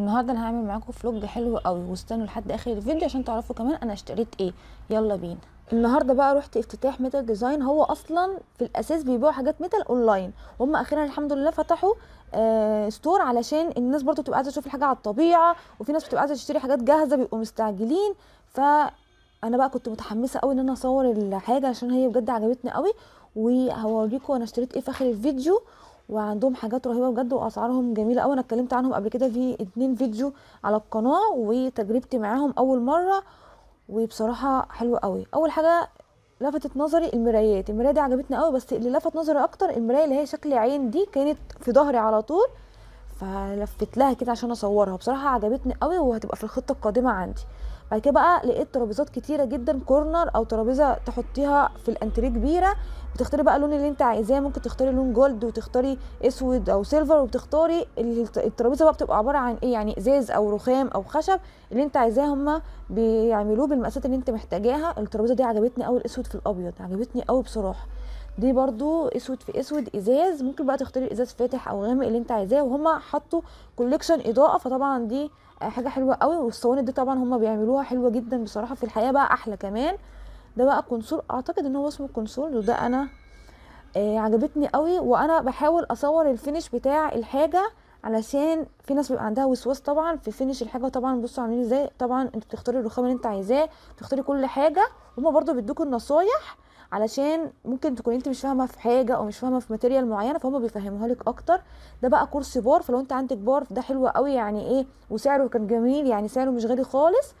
النهارده أنا هعمل معاكم vlog حلو قوي واستنوا لحد اخر الفيديو عشان تعرفوا كمان أنا اشتريت إيه. يلا بينا. النهارده بقى رحت افتتاح Metal Design. هو أصلا في الأساس بيبيعوا حاجات metal online. وهم أخيرا الحمد لله فتحوا آه store علشان الناس برضو بتبقى عايزة تشوف الحاجة على الطبيعة وفي ناس بتبقى عايزة تشتري حاجات جاهزة بيبقوا مستعجلين. ف أنا بقى كنت متحمسة قوي إن أنا أصور الحاجة عشان هي بجد عجبتني قوي وهوريكم أنا اشتريت إيه في آخر الفيديو. وعندهم حاجات رهيبة بجد وأسعارهم جميلة قوي أنا اتكلمت عنهم قبل كده في اتنين فيديو على القناة وتجربتي معاهم أول مرة وبصراحة حلوة قوي أول حاجة لفتت نظري المرايات. المراية دي عجبتني قوي بس اللي لفت نظري أكتر المراية اللي هي شكل عين دي كانت في ظهري على طول. فلفت لها كده عشان اصورها. بصراحة عجبتني قوي وهتبقى في الخطة القادمة عندي. بعد كده بقى لقيت ترابيزات كتيرة جدا كورنر أو ترابيزة تحطيها في الانتريه كبيرة. بتختاري بقى اللون اللي انت عايزاه. ممكن تختاري لون gold وتختاري أسود أو silver وبتختاري الترابيزة بقى بتبقى عبارة عن إيه؟ يعني إزاز أو رخام أو خشب اللي انت عايزاه هما بيعملوه بالمقاسات اللي انت محتاجاها. الترابيزة دي عجبتني قوي الأسود في الأبيض. عجبتني قوي بصراحة. دي برضو اسود في اسود ازاز ممكن بقى تختاري ازاز فاتح أو غامق اللي انت عايزاه وهما حطوا collection اضاءة فطبعا دي حاجة حلوة قوي والصواني دي طبعا هما بيعملوها حلوة جدا بصراحة في الحقيقة بقى أحلى كمان. ده بقى console أعتقد إن هو اسمه console وده أنا آه عجبتني قوي وأنا بحاول أصور ال finish بتاع الحاجة علشان في ناس بيبقى عندها وسواس طبعا في finish الحاجة طبعا بصوا عاملين إزاي طبعا انت بتختاري الرخام اللي انت عايزاه بتختاري كل حاجة هما برضو بيدوكوا النصايح علشان ممكن تكون انت مش فاهمة في حاجة أو مش فاهمة في material معينة فهم بيفهموها لك أكتر. ده بقى كرسي بار فلو انت عندك بار ده حلو قوي يعني إيه وسعره كان جميل يعني سعره مش غالي خالص.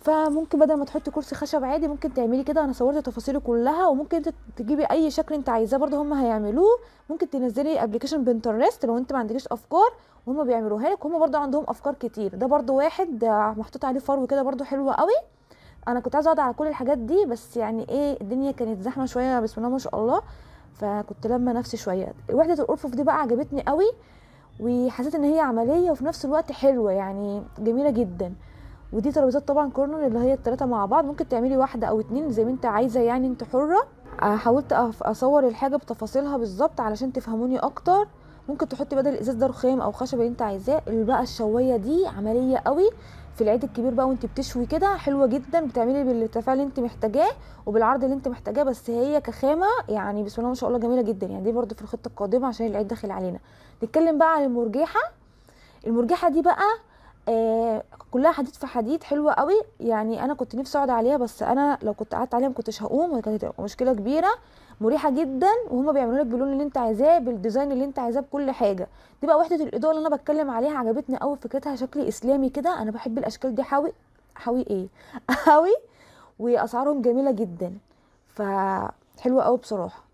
فممكن بدل ما تحطي كرسي خشب عادي ممكن تعملي كده. أنا صورت تفاصيله كلها وممكن تجيبي أي شكل انت عايزاه برده هم هيعملوه. ممكن تنزلي application Pinterest لو انت ما عندكيش أفكار وهم بيعملوها لك. هم برده عندهم أفكار كتير. ده برده واحد محطوط عليه فرو كده برده حلو قوي. أنا كنت عايزة أقعد على كل الحاجات دي بس يعني إيه الدنيا كانت زحمة شوية بسم الله ما شاء الله فكنت لما نفسي شوية. وحدة الارفف دي بقى عجبتني قوي وحسيت إن هي عملية وفي نفس الوقت حلوة يعني جميلة جدا. ودي ترابيزات طبعا كورنر اللي هي الثلاثه مع بعض ممكن تعملي واحدة أو اتنين زي ما أنت عايزة يعني أنت حرة. حاولت أصور الحاجة بتفاصيلها بالظبط علشان تفهموني أكتر. ممكن تحطي بدل الإزاز ده رخام أو خشب اللي أنت عايزاه. بقى الشواية دي عملية قوي. في العيد الكبير بقى وانت بتشوي كده حلوة جدا بتعملي بالارتفاع اللي انت محتاجاه وبالعرض اللي انت محتاجاه بس هي كخامة يعني بسم الله ما شاء الله جميلة جدا يعني دي برده في الخطة القادمة عشان العيد داخل علينا. نتكلم بقى عن المرجحه المرجحه دي بقى آه كلها حديد في حديد حلوة قوي. يعني أنا كنت نفسي أقعد عليها بس أنا لو كنت قعدت عليها ما كنتش هقوم وكانت هتبقى مشكلة كبيرة مريحة جدا وهما بيعملوا لك باللون اللي أنت عايزاه بالديزاين اللي أنت عايزاه بكل حاجة. دي بقى وحدة الإضاءة اللي أنا بتكلم عليها عجبتني قوي فكرتها شكل إسلامي كده. أنا بحب الأشكال دي حاوي حاوي إيه؟ حاوي وأسعارهم جميلة جدا. فحلوة قوي بصراحة.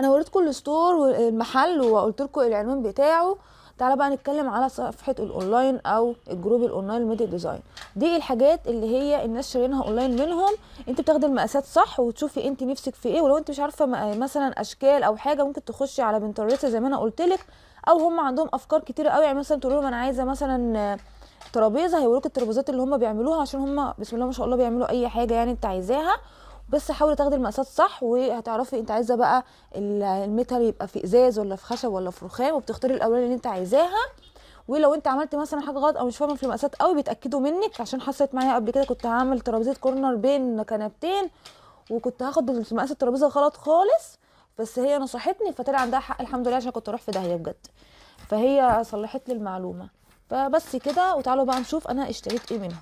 أنا وريتكم ال store والمحل وقلت لكم العنوان بتاعه. تعالى بقى نتكلم على صفحة الاونلاين أو ال group ال online Metal Design. دي الحاجات اللي هي الناس شارينها اونلاين منهم. انت بتاخدي المقاسات صح وتشوفي انت نفسك في إيه. ولو انت مش عارفة مثلا اشكال أو حاجة ممكن تخشي على Pinterest زي ما أنا قلت لك. أو هم عندهم افكار كتيرة قوي. يعني مثلا تقول لهم أنا عايزة مثلا ترابيزة هيوريك الترابيزات اللي هم بيعملوها عشان هم بسم الله ما شاء الله بيعملوا اي حاجة يعني انت عايزاها. بس حاولي تاخدي المقاسات صح وهتعرفي انت عايزة بقى ال metal يبقى في إزاز ولا في خشب ولا في رخام وبتختاري الالوان اللي انت عايزاها. ولو انت عملت مثلا حاجة غلط أو مش فاهمة في المقاسات قوي بيتأكدوا منك عشان حصلت معايا قبل كده كنت هعمل ترابيزة corner بين كنبتين وكنت هاخد مقاس الترابيزة غلط خالص بس هي نصحتني فطلع عندها حق الحمد لله عشان كنت أروح في داهية بجد. فهي صلحت لي المعلومة. فبس كده وتعالوا بقى نشوف أنا اشتريت إيه منهم.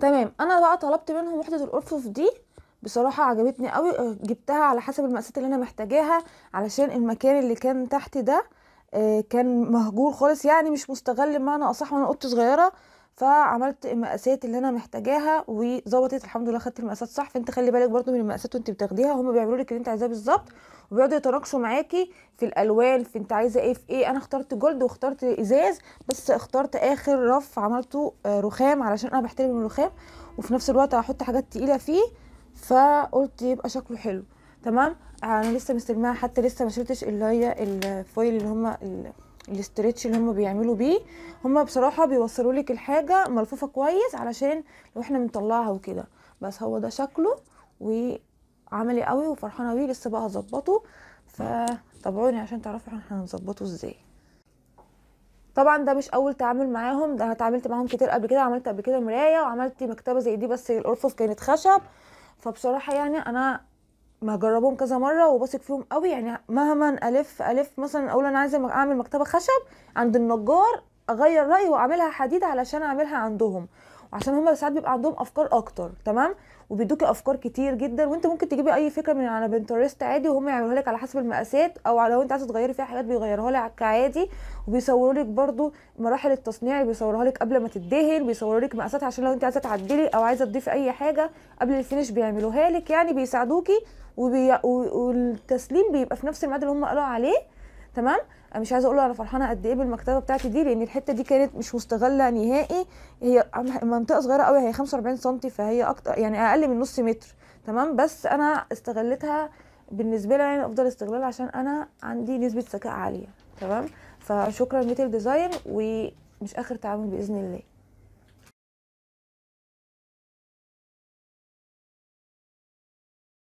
تمام. أنا بقى طلبت منهم وحدة الأرفف دي بصراحة عجبتني قوي. جبتها على حسب المقاسات اللي أنا محتاجاها علشان المكان اللي كان تحت ده كان مهجور خالص. يعني مش مستغل بمعنى أصح وأنا اوضتي صغيرة. فعملت المقاسات اللي أنا محتاجاها وظبطت الحمد لله خدت المقاسات صح. فأنت خلي بالك برضو من المقاسات وأنت بتاخديها. هما بيعملوا لك اللي أنت عايزاه بالظبط وبيقعدوا يتناقشوا معاكي في الألوان في أنت عايزة إيه في إيه. أنا اخترت جولد واخترت إزاز بس اخترت آخر رف عملته رخام علشان أنا بحترم الرخام. وفي نفس الوقت هحط حاجات تقيلة فيه. فقلت يبقى شكله حلو. تمام؟ أنا لسه مستلماها حتى لسه ما شلتش اللي هي الفويل اللي هما الاسترتش اللي هم بيعملوا بيه هم بصراحة بيوصلوا لك الحاجة ملفوفة كويس علشان لو إحنا بنطلعها وكده. بس هو ده شكله وعملي قوي وفرحانة بيه لسه بقى هظبطه. ف تابعوني عشان تعرفوا إحنا هنظبطه إزاي. طبعا ده مش أول تعامل معاهم ده أنا اتعاملت معاهم كتير قبل كده عملت قبل كده مراية وعملت مكتبة زي دي بس الأرفف كانت خشب. فبصراحة يعني أنا ما جربهم كذا مرة وبثق فيهم قوي. يعني مهما ألف ألف مثلا أقول أنا عايزة أعمل مكتبة خشب عند النجار أغير رأيي وأعملها حديد علشان أعملها عندهم. وعشان هما ساعات بيبقى عندهم أفكار أكتر تمام؟ وبيدوكي أفكار كتير جدا وأنت ممكن تجيبي أي فكرة من على Pinterest عادي وهم يعملوها لك على حسب المقاسات أو لو أنت عايزة تغيري فيها حاجات بيغيروها لك عادي وبيصوروا لك برده مراحل التصنيع بيصوروها لك قبل ما تدهن بيصوروا لك مقاساتها عشان لو أنت عايزة تعدلي أو عايزة تضيفي أي حاجة قبل ال finish بيعملوها لك يعني بيساعدوكي وبي... والتسليم بيبقى في نفس الميعاد اللي هم قالوا عليه تمام؟ أنا مش عايزة أقول أنا فرحانة قد إيه بالمكتبة بتاعتي دي لأن الحتة دي كانت مش مستغلة نهائي. هي منطقة صغيرة قوي هي 45 سم فهي أكتر يعني أقل من نص متر. تمام؟ بس أنا استغلتها بالنسبة لي يعني أفضل استغلال عشان أنا عندي نسبة ذكاء عالية. تمام؟ فشكرا Metal Design ومش آخر تعامل بإذن الله.